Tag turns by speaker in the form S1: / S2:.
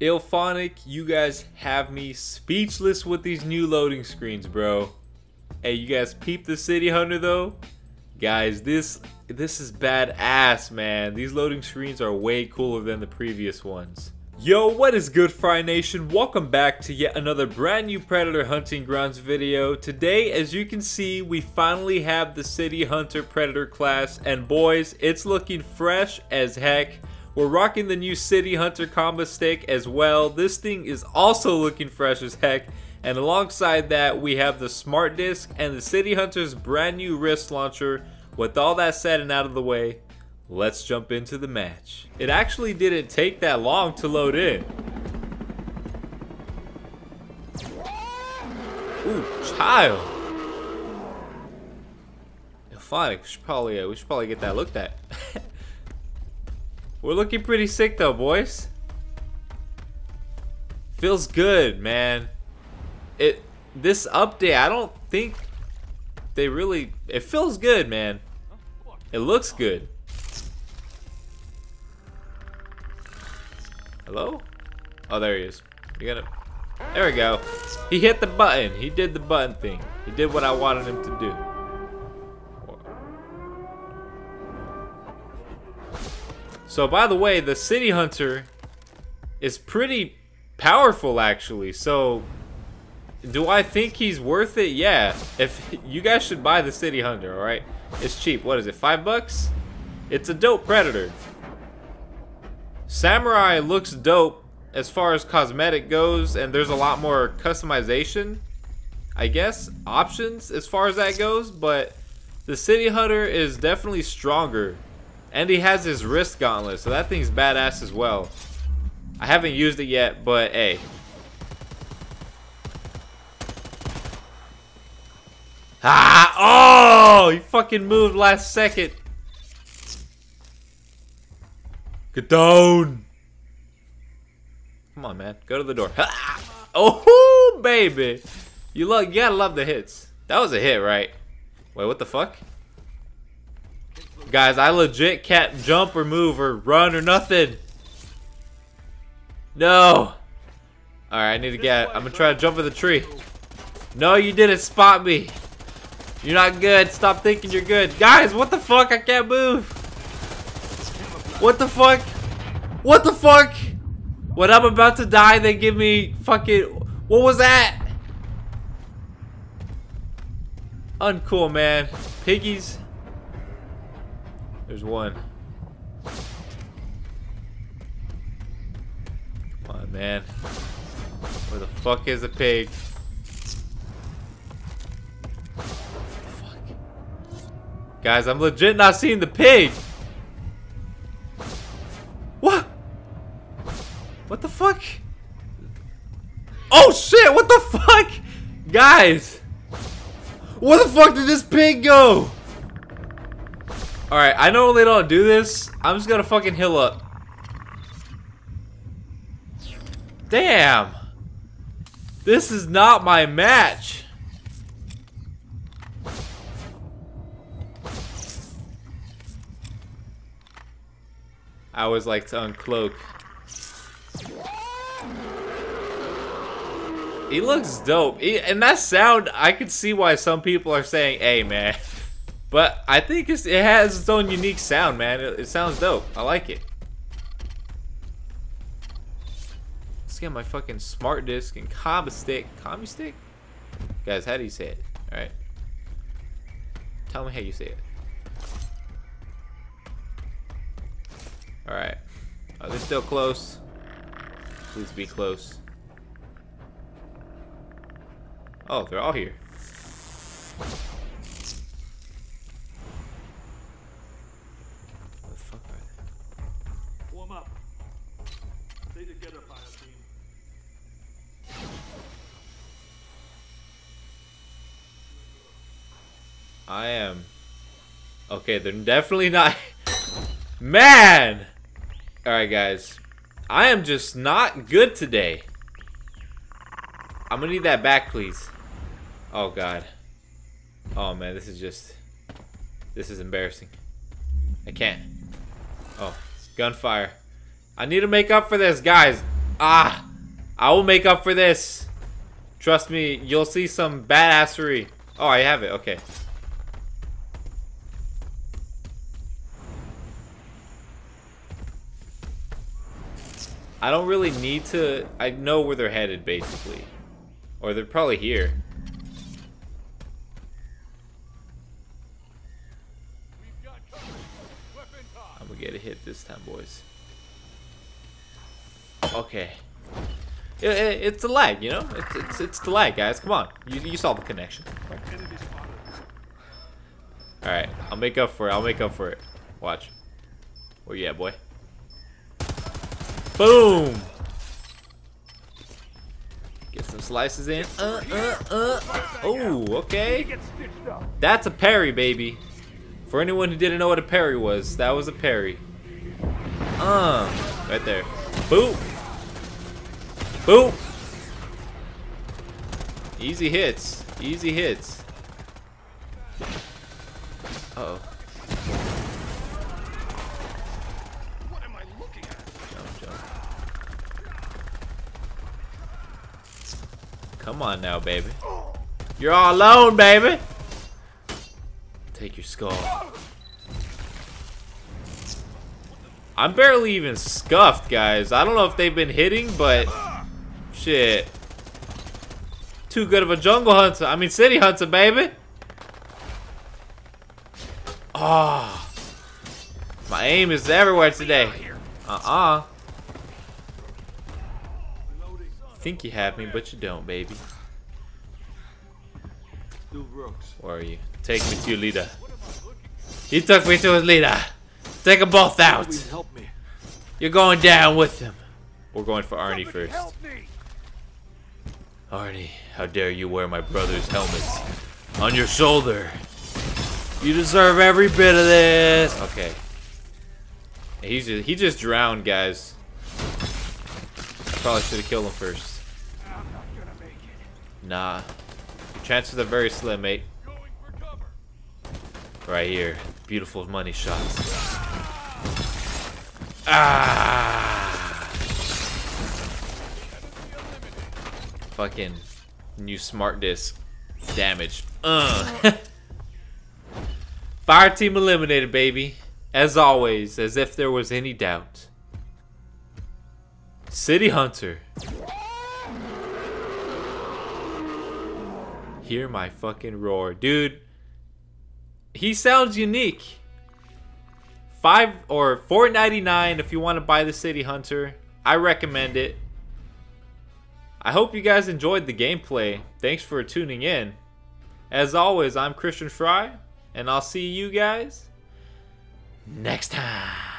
S1: IllFonic, you guys have me speechless with these new loading screens, bro. Hey, you guys peep the City Hunter though? Guys, this this is badass, man. These loading screens are way cooler than the previous ones. Yo, what is good Fry Nation? Welcome back to yet another brand new Predator Hunting Grounds video. Today, as you can see, we finally have the City Hunter Predator class, and boys, it's looking fresh as heck. We're rocking the new City Hunter combo stick as well. This thing is also looking fresh as heck. And alongside that, we have the Smart Disc and the City Hunter's brand new wrist launcher. With all that said and out of the way, let's jump into the match. It actually didn't take that long to load in. Ooh, child. Fine, we should probably uh, we should probably get that looked at. We're looking pretty sick though, boys. Feels good, man. It this update, I don't think they really it feels good, man. It looks good. Hello? Oh, there he is. You gotta. There we go. He hit the button. He did the button thing. He did what I wanted him to do. So, by the way, the City Hunter is pretty powerful, actually. So, do I think he's worth it? Yeah. If you guys should buy the City Hunter, all right? It's cheap. What is it? Five bucks? It's a dope predator. Samurai looks dope as far as cosmetic goes, and there's a lot more customization, I guess, options as far as that goes, but the City Hunter is definitely stronger. And he has his wrist gauntlet, so that thing's badass as well. I haven't used it yet, but hey. Ah! Oh! He fucking moved last second. Get down! Come on, man. Go to the door. Oh, baby! You love, you gotta love the hits. That was a hit, right? Wait, what the fuck? Guys, I legit can't jump or move or run or nothing. No. Alright, I need to get I'm gonna try to jump in the tree. No, you didn't spot me. You're not good. Stop thinking you're good. Guys, what the fuck? I can't move. What the fuck? What the fuck? When I'm about to die, they give me fucking... What was that? Uncool, man. Piggies. There's one. Come on, man. Where the fuck is the pig? Fuck. Guys, I'm legit not seeing the pig. What the fuck? Oh shit, what the fuck? Guys! Where the fuck did this pig go? Alright, I know they don't do this. I'm just gonna fucking heal up. Damn! This is not my match. I always like to uncloak. He looks dope. He, and that sound, I could see why some people are saying, hey, man. But I think it has its own unique sound, man. It, it sounds dope. I like it. Let's get my fucking smart disc and combo stick. Combo stick? Guys, how do you say it? Alright. Tell me how you say it. Alright. Are they're still close. Please be close. Oh, they're all here. Warm up. Stay together, fire team. I am. Okay, they're definitely not. Man! Alright, guys. I am just not good today. I'm gonna need that back, please. Oh god. Oh man, this is just this is embarrassing. I can't. Oh, gunfire. I need to make up for this, guys. Ah! I will make up for this. Trust me, you'll see some badassery. Oh, I have it. Okay. I don't really need to... I know where they're headed, basically. Or they're probably here. I'm gonna get a hit this time, boys. Okay. It, it, it's the lag, you know? It's, it's, it's the lag, guys. Come on. You, you saw the connection. Alright, I'll make up for it. I'll make up for it. Watch. Where you at, boy? Boom! Get some slices in. Uh, uh, uh. Oh, okay. That's a parry, baby. For anyone who didn't know what a parry was, that was a parry. Uh, right there. Boom. Boom. Easy hits. Easy hits. Uh oh.
S2: What am I looking at?
S1: Jump, jump. Come on now, baby. You're all alone, baby. Take your skull. I'm barely even scuffed, guys. I don't know if they've been hitting, but shit. Too good of a jungle hunter. I mean, city hunter, baby. Ah. My aim is everywhere today. Uh-uh. Think you have me, but you don't, baby. Where are you? Take me to your leader. He took me to his leader. Take them both out.
S2: Please help me.
S1: You're going down with him. We're going for Arnie first. Arnie, how dare you wear my brother's helmets on your shoulder? You deserve every bit of this. Okay. He's just, he just drowned, guys. I probably should have killed him first.
S2: I'm not gonna make it.
S1: Nah. Chances are very slim, mate. Right here. Beautiful money shots. Ah! Fucking new smart disc damage. Uh. Fire team eliminated, baby. As always, as if there was any doubt. City Hunter. Hear my fucking roar. Dude, he sounds unique. Five or four ninety nine if you want to buy the City Hunter. I recommend it. I hope you guys enjoyed the gameplay. Thanks for tuning in. As always, I'm Christian Fry, and I'll see you guys next time.